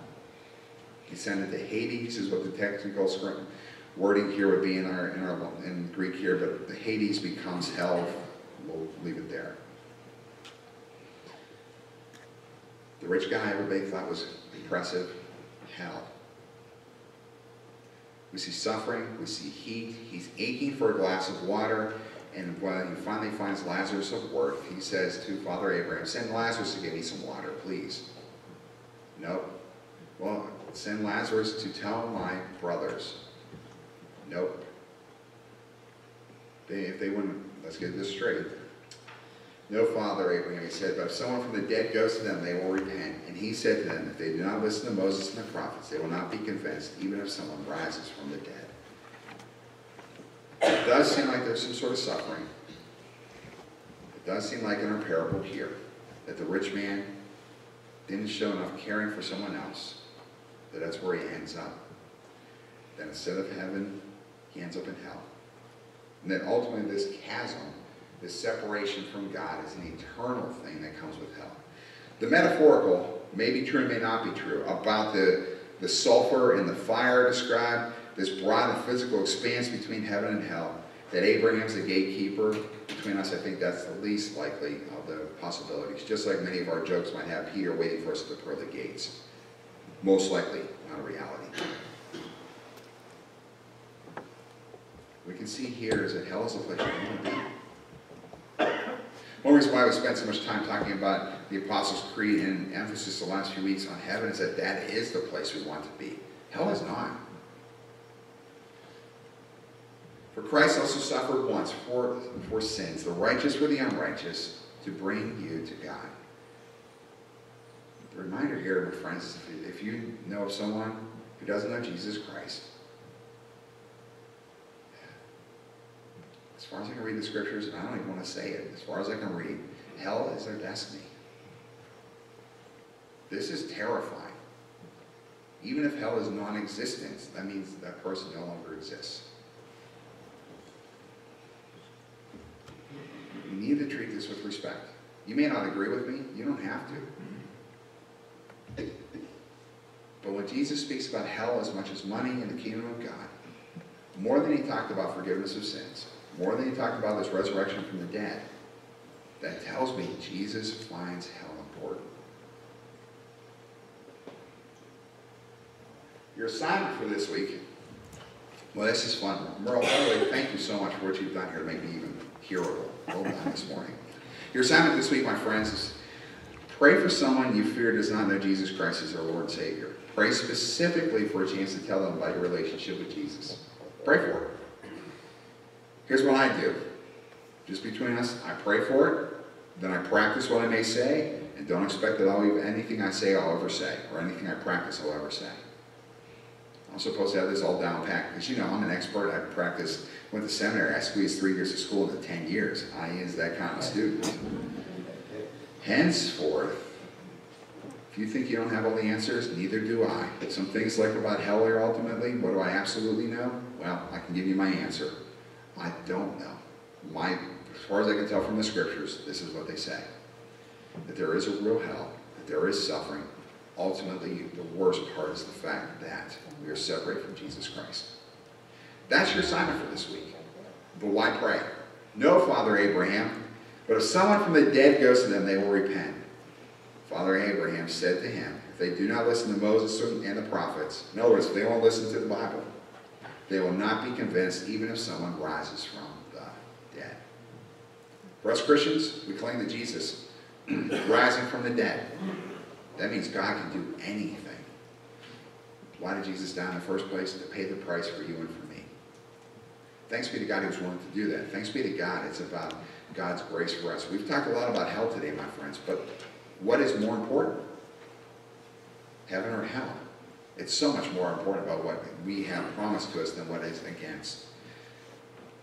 He descended to Hades, is what the technical wording here would be in our, in our in Greek here, but the Hades becomes hell. We'll leave it there. The rich guy everybody thought was impressive, hell. We see suffering, we see heat. He's aching for a glass of water. And when he finally finds Lazarus of worth, he says to Father Abraham, send Lazarus to give me some water, please. Nope. Well, send Lazarus to tell my brothers. Nope. They, if they wouldn't, let's get this straight. No, Father Abraham, he said, but if someone from the dead goes to them, they will repent. And he said to them, if they do not listen to Moses and the prophets, they will not be convinced, even if someone rises from the dead. It does seem like there's some sort of suffering. It does seem like in our parable here, that the rich man didn't show enough caring for someone else, that that's where he ends up. That instead of heaven, he ends up in hell. And that ultimately this chasm this separation from God is an eternal thing that comes with hell. The metaphorical may be true and may not be true about the, the sulfur and the fire described, this broad and physical expanse between heaven and hell, that Abraham's the gatekeeper between us, I think that's the least likely of the possibilities. Just like many of our jokes might have Peter waiting for us at the pearly gates. Most likely not a reality. We can see here is that hell is a place we want to be. One reason why we spent so much time talking about the Apostles' Creed and emphasis the last few weeks on heaven is that that is the place we want to be. Hell is not. For Christ also suffered once for, for sins, the righteous for the unrighteous, to bring you to God. Reminder here, my friends, if you know of someone who doesn't know Jesus Christ, As far as I can read the scriptures, and I don't even want to say it, as far as I can read, hell is their destiny. This is terrifying. Even if hell is non-existent, that means that person no longer exists. You need to treat this with respect. You may not agree with me. You don't have to. But when Jesus speaks about hell as much as money in the kingdom of God, more than he talked about forgiveness of sins, more than he talked about this resurrection from the dead, that tells me Jesus finds hell important. Your assignment for this week, well, this is fun. Merle, by the way, thank you so much for what you've done here to make me even hearable. Well done this morning. Your assignment this week, my friends, is pray for someone you fear does not know Jesus Christ as their Lord and Savior. Pray specifically for a chance to tell them about your relationship with Jesus. Pray for it. Here's what I do. Just between us, I pray for it, then I practice what I may say, and don't expect that I'll anything I say I'll ever say, or anything I practice I'll ever say. I'm supposed to have this all down packed, because you know, I'm an expert, I've practiced, went to seminary, I squeezed three years of school into 10 years. I is that kind of student. Henceforth, if you think you don't have all the answers, neither do I. Some things like about hell here ultimately, what do I absolutely know? Well, I can give you my answer. I don't know. My, as far as I can tell from the scriptures, this is what they say. That there is a real hell, that there is suffering. Ultimately, the worst part is the fact that we are separated from Jesus Christ. That's your assignment for this week. But why pray? No, Father Abraham, but if someone from the dead goes to them, they will repent. Father Abraham said to him, if they do not listen to Moses and the prophets, in other words, if they won't listen to the Bible, they will not be convinced even if someone rises from the dead. For us Christians, we claim that Jesus rising from the dead. That means God can do anything. Why did Jesus die in the first place? To pay the price for you and for me. Thanks be to God who's willing to do that. Thanks be to God. It's about God's grace for us. We've talked a lot about hell today, my friends, but what is more important? Heaven or hell? It's so much more important about what we have promised to us than what is against.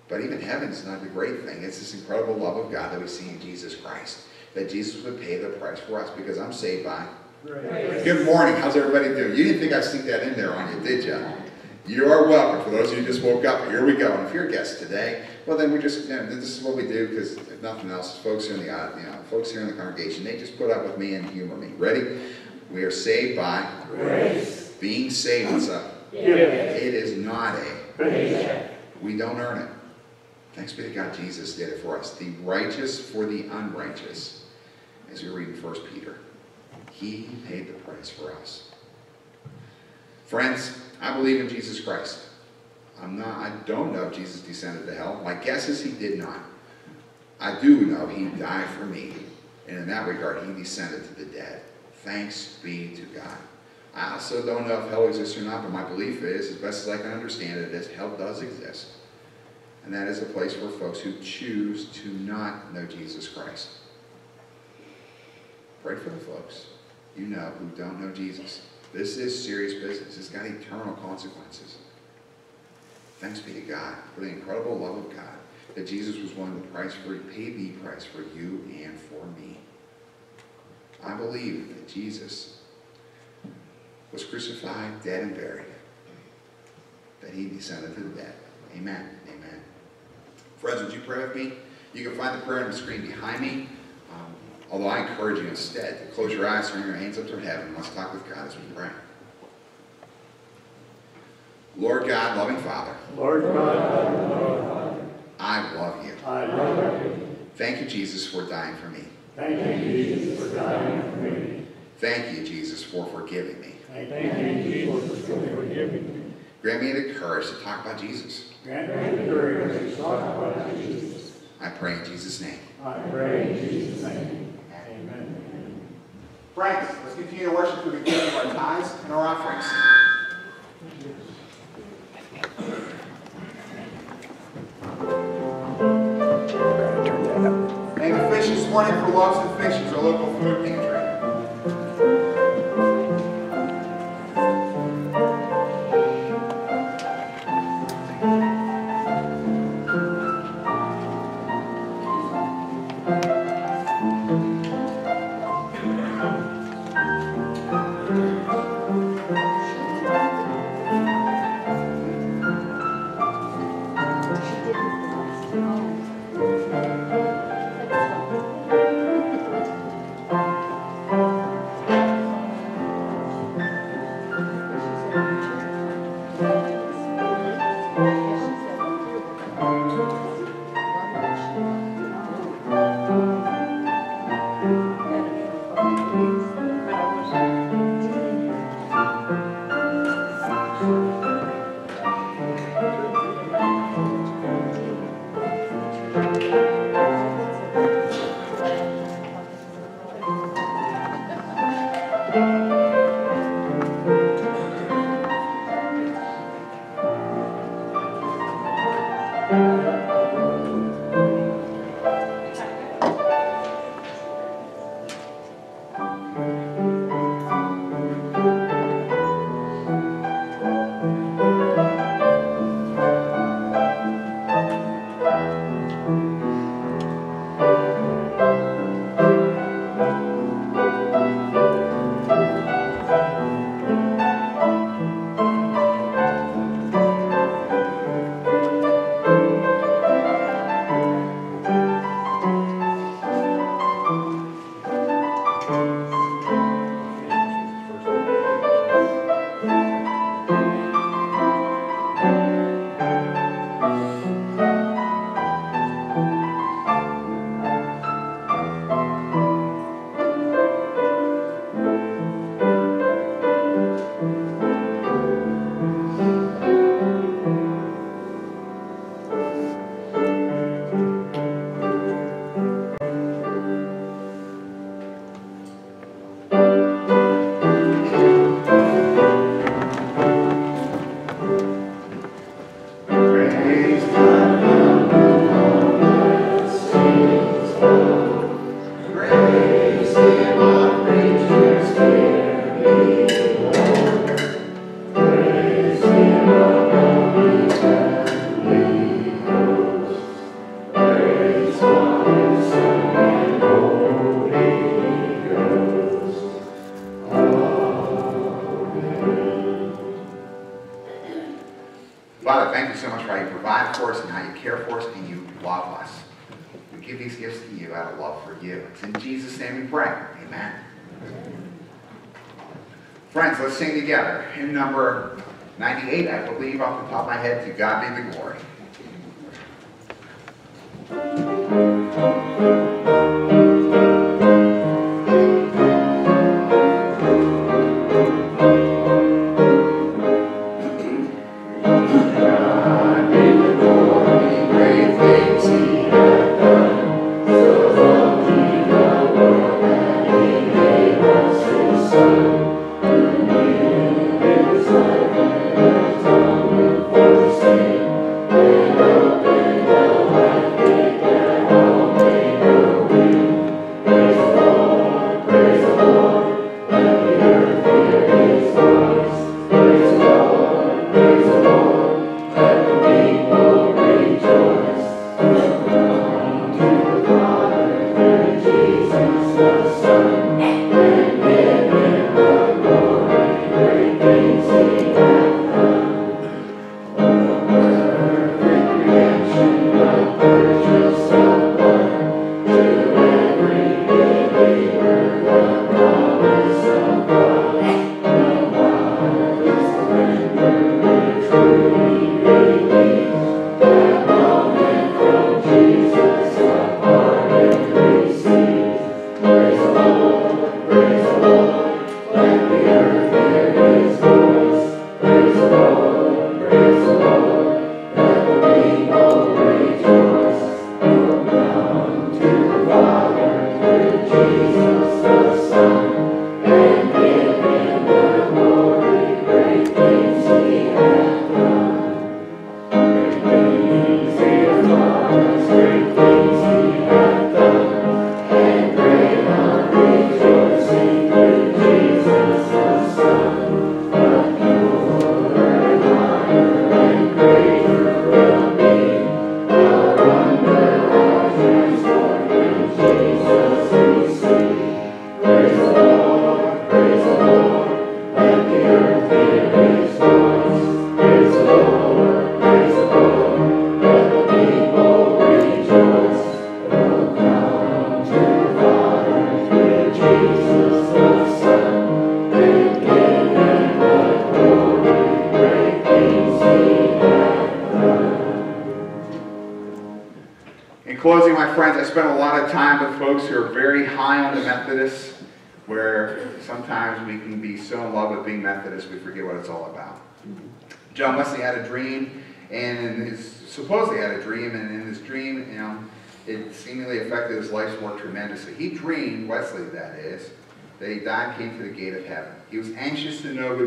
But even heaven is not the great thing. It's this incredible love of God that we see in Jesus Christ. That Jesus would pay the price for us because I'm saved by. Grace. Good morning. How's everybody doing? You didn't think I'd sneak that in there on you, did you? You are welcome. For those of you who just woke up, here we go. And if you're a guest today, well, then we just, you know, this is what we do because if nothing else, folks here in the, uh, you know, folks here in the congregation, they just put up with me and humor me. Ready? We are saved by grace. Being saved, up? Yeah. It is not a. We don't earn it. Thanks be to God, Jesus did it for us. The righteous for the unrighteous, as we read in 1 Peter. He paid the price for us. Friends, I believe in Jesus Christ. I'm not, I don't know if Jesus descended to hell. My guess is he did not. I do know he died for me. And in that regard, he descended to the dead. Thanks be to God. I also don't know if hell exists or not, but my belief is, as best as I can understand it, is hell does exist. And that is a place for folks who choose to not know Jesus Christ. Pray for the folks you know who don't know Jesus. This is serious business. It's got eternal consequences. Thanks be to God for the incredible love of God that Jesus was willing to price for, pay the price for you and for me. I believe that Jesus was crucified, dead, and buried. That he descended to the dead. Amen. Amen. Friends, would you pray with me? You can find the prayer on the screen behind me. Um, although I encourage you instead to close your eyes, turn your hands up to heaven. Let's talk with God as we pray. Lord God, loving Father. Lord God, Lord Father. I love you. I love you. Thank you, Jesus, for dying for me. Thank you, Jesus, for dying for me. Thank you, Jesus, for forgiving me. I thank you, Jesus, for forgiving me. Grant me the courage to talk about Jesus. Grant me the courage to talk about Jesus. I pray in Jesus' name. I pray in Jesus' name. Amen. Friends, let's continue to worship through the giving of our tithes and our offerings. Name of fish this morning for Loaves and Fishes, our local food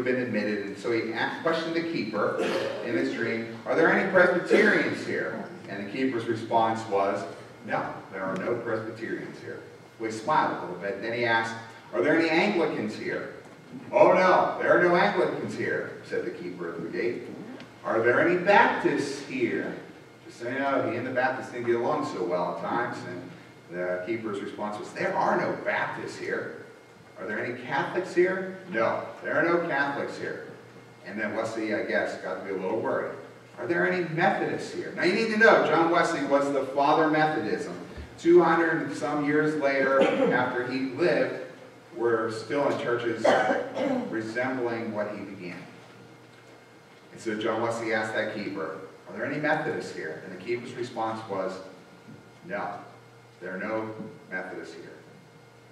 had been admitted, and so he asked, questioned the keeper in his dream, are there any Presbyterians here? And the keeper's response was, no, there are no Presbyterians here. We smiled a little bit. Then he asked, are there any Anglicans here? Oh no, there are no Anglicans here, said the keeper of the gate. Are there any Baptists here? Just so you know, he and the Baptists didn't get along so well at times, and the keeper's response was, there are no Baptists here. Are there any Catholics here? No, there are no Catholics here. And then Wesley, I guess, got to be a little worried. Are there any Methodists here? Now you need to know, John Wesley was the father of Methodism. 200 and some years later, after he lived, we're still in churches resembling what he began. And so John Wesley asked that keeper, are there any Methodists here? And the keeper's response was, no, there are no Methodists here.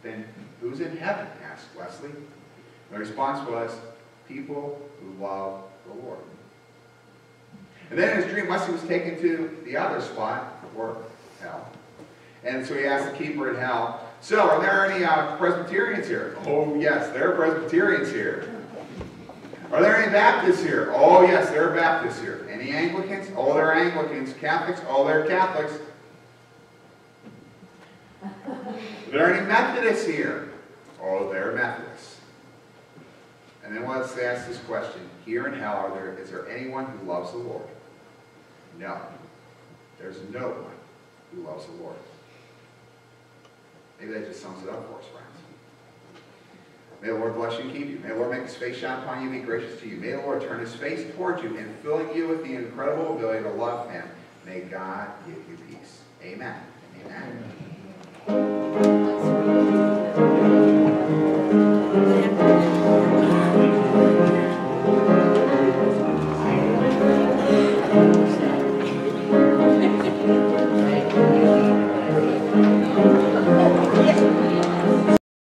Then who's in heaven? asked Wesley. The response was, people who love the Lord. And then in his dream, Wesley was taken to the other spot, or hell. And so he asked the keeper in hell, so are there any uh, Presbyterians here? Oh, yes, there are Presbyterians here. Are there any Baptists here? Oh, yes, there are Baptists here. Any Anglicans? Oh, there are Anglicans. Catholics? Oh, there are Catholics. Are there any Methodists here? Oh, there are Methodists. And then let's ask this question. Here in hell, are there, is there anyone who loves the Lord? No. There's no one who loves the Lord. Maybe that just sums it up for us, friends. May the Lord bless you and keep you. May the Lord make his face shine upon you and be gracious to you. May the Lord turn his face toward you and filling you with the incredible ability to love him. May God give you peace. Amen. Amen.